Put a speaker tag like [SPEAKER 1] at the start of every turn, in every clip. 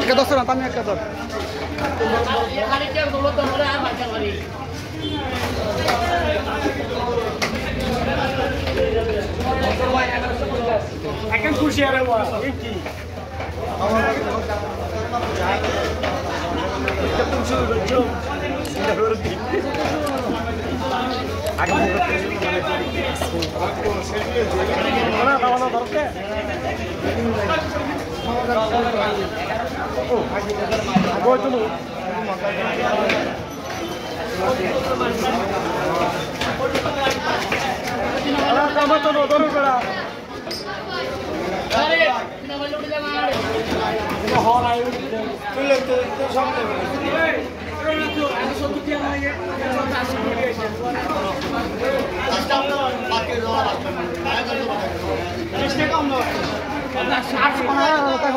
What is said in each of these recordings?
[SPEAKER 1] একটা দশ না আমি একটা দশ
[SPEAKER 2] ada wah, ini. هلا mana doroke?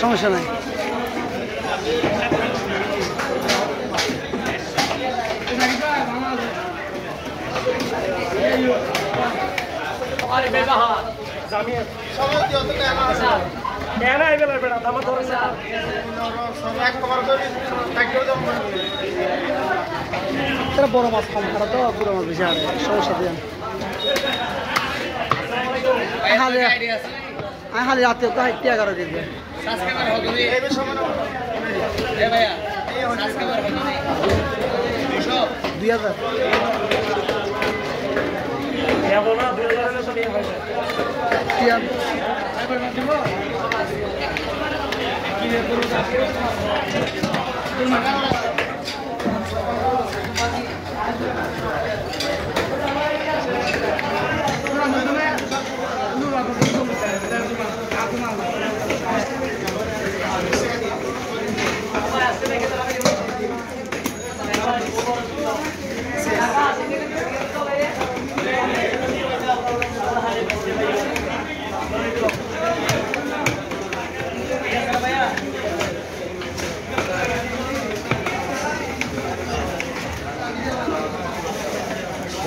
[SPEAKER 1] সমস্যা নাই।
[SPEAKER 2] কেন আইবে বেড়া
[SPEAKER 1] মাছ কম খারাপ তো পুরো মাছ বেশি আরে সমস্যা দিয়ে আমি হালে রাতে ওকে হাইটে এগারো দিবে। দুই হাজার।
[SPEAKER 2] দুই হাজার তো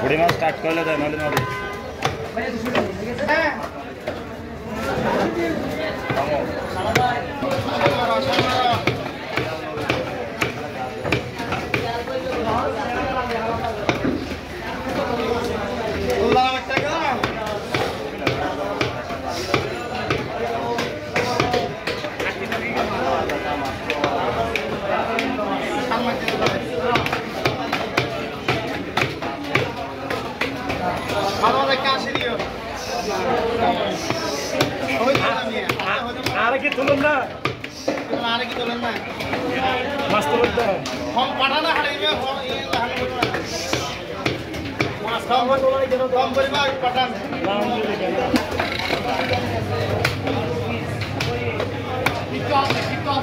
[SPEAKER 2] पुढे मग स्टार्ट करलं तर
[SPEAKER 3] मला मध्ये তুলুন না
[SPEAKER 2] আরে কি তোলেন না
[SPEAKER 3] মাছ তুলুন তো
[SPEAKER 2] কম পাঠানা হারিবে মাছ কম কম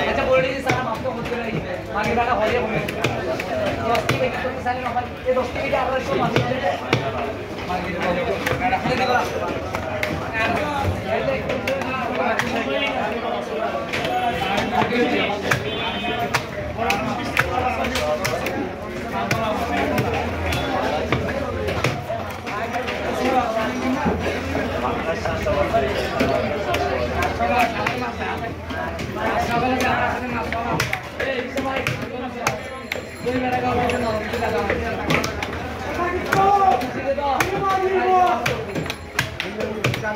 [SPEAKER 3] আচ্ছা বলে দিয়েছি স্যার মাফ
[SPEAKER 2] তো করতে পারি মাগে টাকা হয়ে যাবে দশ থেকে করতে
[SPEAKER 4] চাই না
[SPEAKER 3] এই দশ থেকে
[SPEAKER 2] আপনার সব মাগে মাগে